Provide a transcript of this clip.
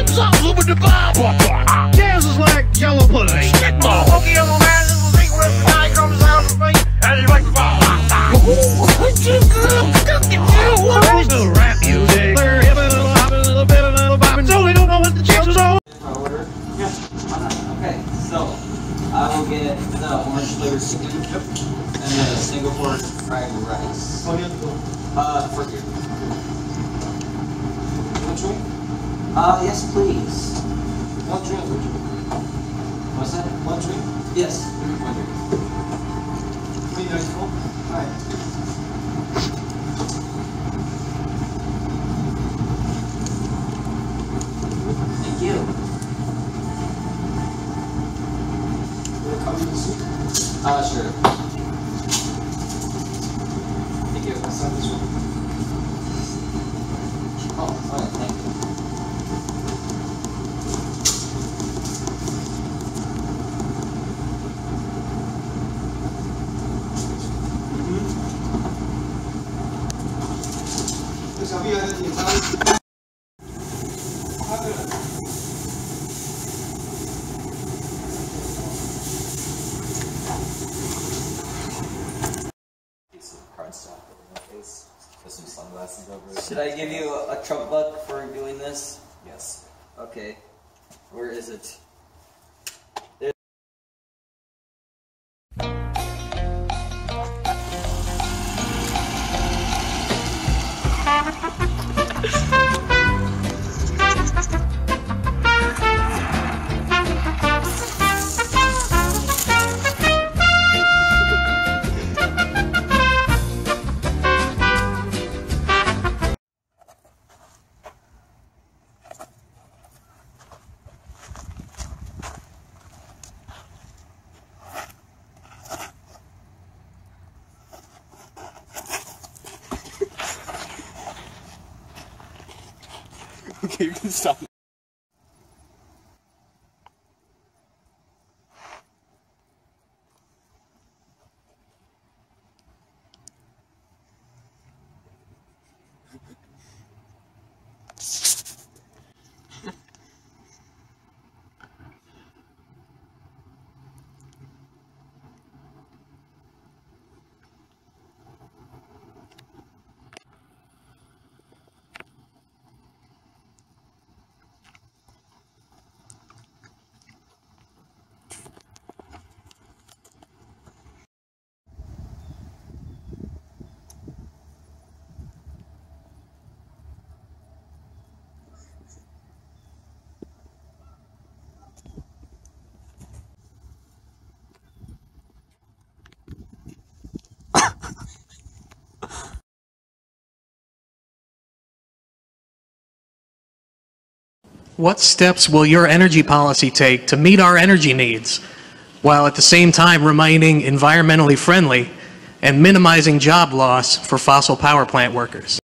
Chips all over the bar. Jazz is like yellow pudding. Spitball. Okay, young man, this is the thing where the guy comes out of me and he's like, Ooh, too good. Look at you. Always do rap music. They're hipping and hopping, a little bit and a little bopping, so they don't know what the chances are. Order? Okay, so I will get the orange flavored chicken and the Singapore fried rice. Uh, for you. One drink? Uh, yes, please. One drink. would you? What's that? One drink. Yes. One drink. Three ninety four. Alright. Thank you. Will it come in the soup? Uh, sure. Thank you. I'll this one. Oh, Should I give you a, a trunk luck for doing this? Yes. Okay. Where is it? Okay, you can stop. what steps will your energy policy take to meet our energy needs while at the same time remaining environmentally friendly and minimizing job loss for fossil power plant workers?